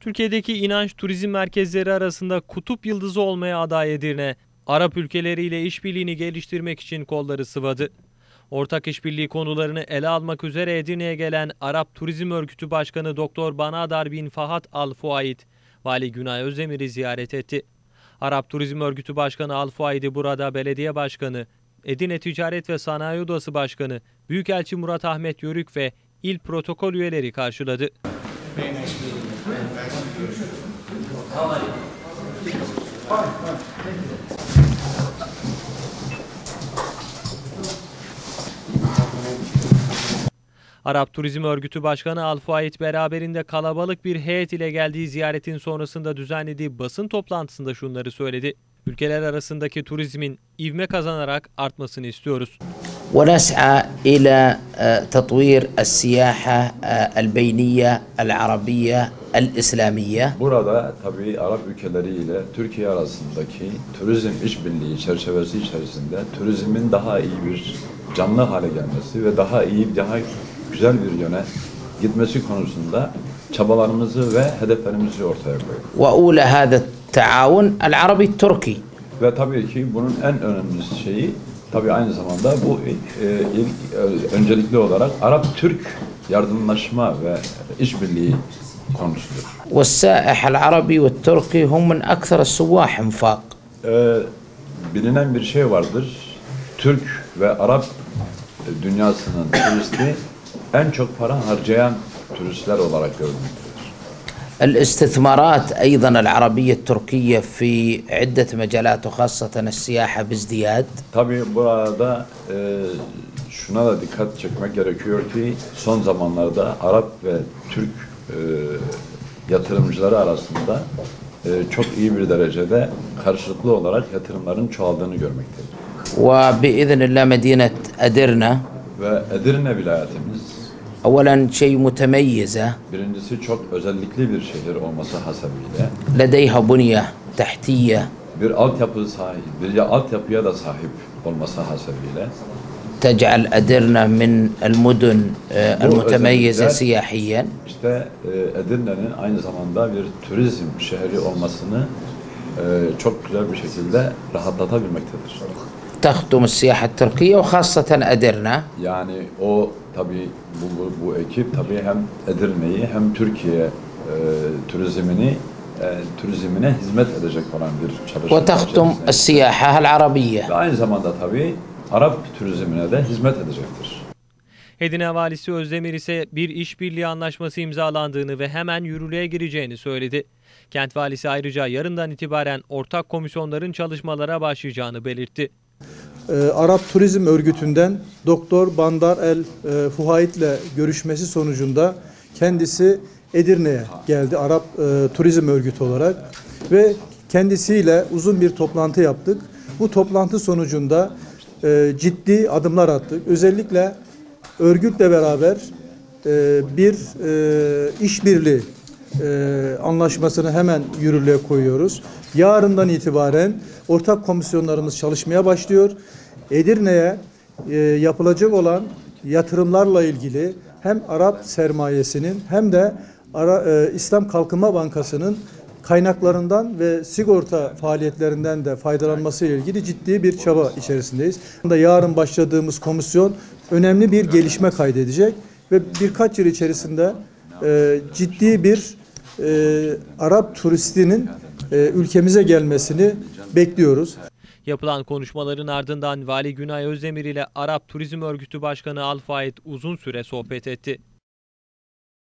Türkiye'deki inanç turizm merkezleri arasında kutup yıldızı olmaya aday Edirne, Arap ülkeleriyle işbirliğini geliştirmek için kolları sıvadı. Ortak işbirliği konularını ele almak üzere Edirne'ye gelen Arap Turizm Örgütü Başkanı Doktor Banadar bin Fahat Al Fuaid, Vali Günay Özdemir'i ziyaret etti. Arap Turizm Örgütü Başkanı Al Fuaid'i burada belediye başkanı, Edirne Ticaret ve Sanayi Odası Başkanı, Büyükelçi Murat Ahmet Yörük ve il protokol üyeleri karşıladı. Arap Turizm Örgütü Başkanı Al Fuayet beraberinde kalabalık bir heyet ile geldiği ziyaretin sonrasında düzenlediği basın toplantısında şunları söyledi. Ülkeler arasındaki turizmin ivme kazanarak artmasını istiyoruz. ونسعى الى تطوير السياحه البينيه العربيه الاسلاميه Burada tabii Arap ülkeleriyle Türkiye arasındaki turizm işbirliği çerçevesi içerisinde turizmin daha iyi bir canlı hale gelmesi ve daha iyi, daha güzel bir yöne gitmesi konusunda çabalarımızı ve hedeflerimizi ortaya koyuyoruz. واولى هذا التعاون العربي التركي Ve tabii ki bunun en önemli şeyi tabii aynı zamanda bu e, ilk e, öncelikli olarak Arap-Türk yardımlaşma ve işbirliği konusudur. والسائح العربي والتركي هم من اكثر السواح انفاق Ee, bilinen bir şey vardır. Türk ve Arap dünyasının turisti en çok para harcayan turistler olarak görülmektedir. الاستثمارات ايضا العربيه التركيه في عده مجالات وخاصه السياحه بازدياد Tabii burada e, şuna da dikkat çekmek gerekiyor ki son zamanlarda Arap ve Türk e, yatırımcıları arasında e, çok iyi bir derecede karşılıklı olarak yatırımların çoğaldığını görmekteyiz. وباذن الله مدينه ادرنا Ve Edirne vilayetimiz اولا شيء متميزه birincisi çok özellikli bir şehir olması hasebiyle لديها بنيه تحتيه bir altyapı sahip, bir altyapıya da sahip olması hasebiyle تجعل ادرنا من المدن آه، Bu المتميزه özellikler- سياحيا işte e, Edirne'nin aynı zamanda bir turizm şehri olmasını e, çok güzel bir şekilde rahatlatabilmektedir. تخدم السياحه التركيه وخاصه ادرنا Yani o tabii bu, bu, bu ekip tabii hem Edirne'yi hem Türkiye e, turizmini e, turizmine hizmet edecek olan bir çalışma. وتخدم içerisinde. السياحه العربيه Ve aynı zamanda tabii Arap turizmine de hizmet edecektir. Edirne Valisi Özdemir ise bir işbirliği anlaşması imzalandığını ve hemen yürürlüğe gireceğini söyledi. Kent valisi ayrıca yarından itibaren ortak komisyonların çalışmalara başlayacağını belirtti. Ee, Arap Turizm Örgütü'nden Doktor Bandar El e, Fuhait ile görüşmesi sonucunda kendisi Edirne'ye geldi Arap e, Turizm Örgütü olarak ve kendisiyle uzun bir toplantı yaptık. Bu toplantı sonucunda e, ciddi adımlar attık. Özellikle örgütle beraber e, bir e, işbirliği e, anlaşmasını hemen yürürlüğe koyuyoruz. Yarından itibaren ortak komisyonlarımız çalışmaya başlıyor. Edirne'ye e, yapılacak olan yatırımlarla ilgili hem Arap sermayesinin hem de Ara, e, İslam Kalkınma Bankası'nın kaynaklarından ve sigorta faaliyetlerinden de faydalanması ile ilgili ciddi bir çaba içerisindeyiz. Yarın başladığımız komisyon önemli bir gelişme kaydedecek ve birkaç yıl içerisinde e, ciddi bir e, Arap turistinin e, ülkemize gelmesini bekliyoruz. Yapılan konuşmaların ardından Vali Günay Özdemir ile Arap Turizm Örgütü Başkanı Al Fayed uzun süre sohbet etti.